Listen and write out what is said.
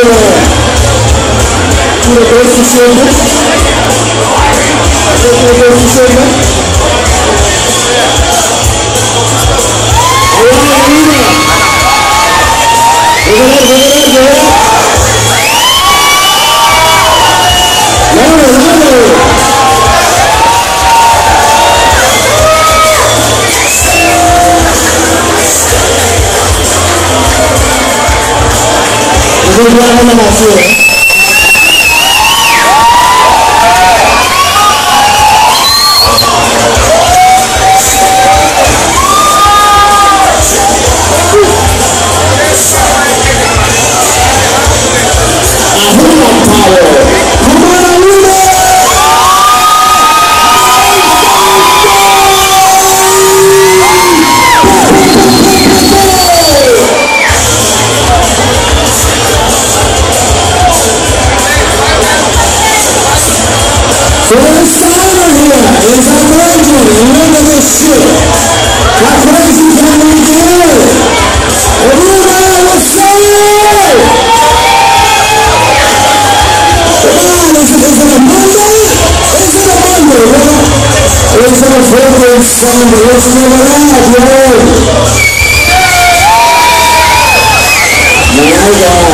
Tira para a esquerda. Tira para a esquerda. Olha, menina. Olha, olha, olha. Eu vou jogar na Exatamente, não desistiu. Na frente do Flamengo. Lula, você! Esse não foi a produção do nosso namorado. Não, não.